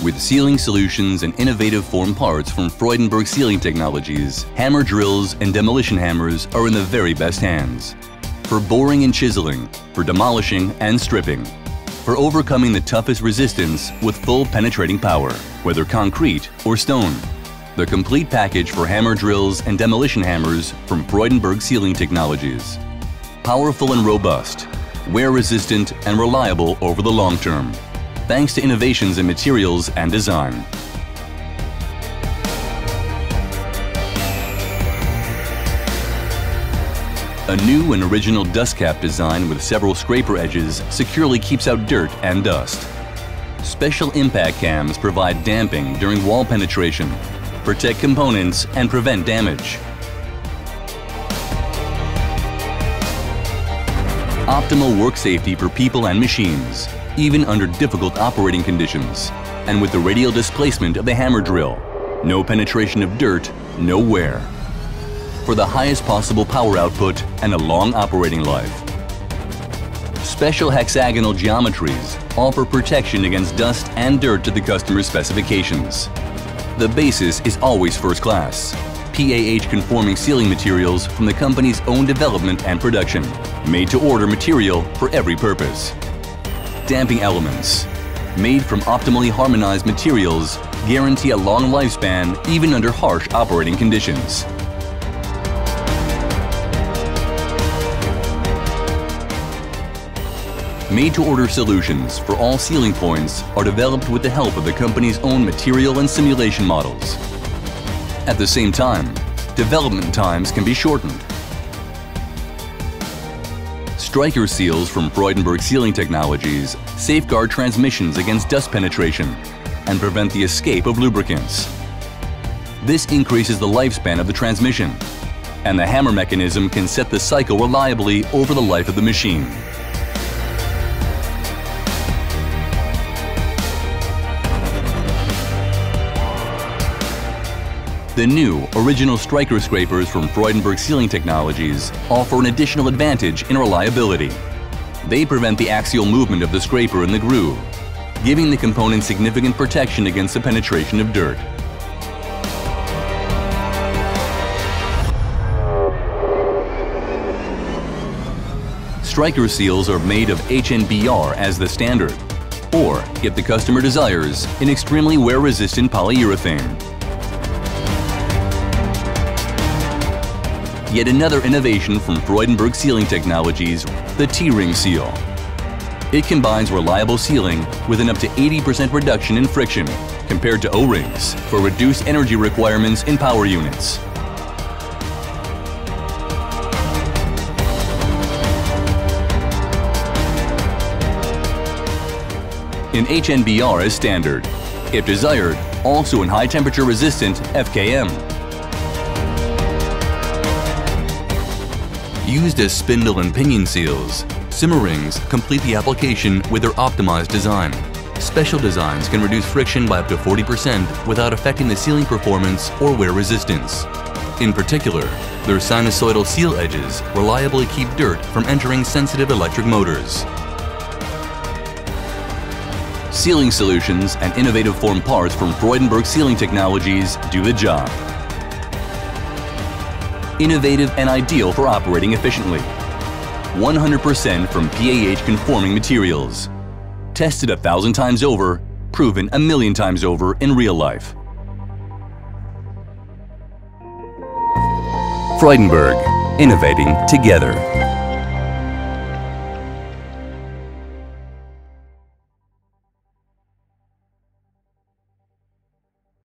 With sealing solutions and innovative form parts from Freudenberg Sealing Technologies, hammer drills and demolition hammers are in the very best hands. For boring and chiseling, for demolishing and stripping, for overcoming the toughest resistance with full penetrating power, whether concrete or stone. The complete package for hammer drills and demolition hammers from Freudenberg Sealing Technologies. Powerful and robust, wear resistant and reliable over the long term thanks to innovations in materials and design. A new and original dust cap design with several scraper edges securely keeps out dirt and dust. Special impact cams provide damping during wall penetration, protect components, and prevent damage. Optimal work safety for people and machines even under difficult operating conditions, and with the radial displacement of the hammer drill. No penetration of dirt, no wear. For the highest possible power output and a long operating life. Special hexagonal geometries offer protection against dust and dirt to the customer's specifications. The basis is always first class. PAH conforming sealing materials from the company's own development and production, made to order material for every purpose damping elements. Made from optimally harmonized materials, guarantee a long lifespan even under harsh operating conditions. Made-to-order solutions for all sealing points are developed with the help of the company's own material and simulation models. At the same time, development times can be shortened Striker seals from Freudenberg Sealing Technologies safeguard transmissions against dust penetration and prevent the escape of lubricants. This increases the lifespan of the transmission, and the hammer mechanism can set the cycle reliably over the life of the machine. The new original striker scrapers from Freudenberg Sealing Technologies offer an additional advantage in reliability. They prevent the axial movement of the scraper in the groove, giving the component significant protection against the penetration of dirt. Striker seals are made of HNBR as the standard, or, if the customer desires, an extremely wear-resistant polyurethane. Yet another innovation from Freudenberg Sealing Technologies, the T-Ring Seal. It combines reliable sealing with an up to 80% reduction in friction compared to O-rings for reduced energy requirements in power units. in HNBR as standard. If desired, also in high temperature resistant FKM Used as spindle and pinion seals, Simmerrings complete the application with their optimized design. Special designs can reduce friction by up to 40% without affecting the sealing performance or wear resistance. In particular, their sinusoidal seal edges reliably keep dirt from entering sensitive electric motors. Sealing solutions and innovative form parts from Freudenberg Sealing Technologies do the job innovative and ideal for operating efficiently. 100% from PAH conforming materials. Tested a thousand times over, proven a million times over in real life. Freudenberg, innovating together.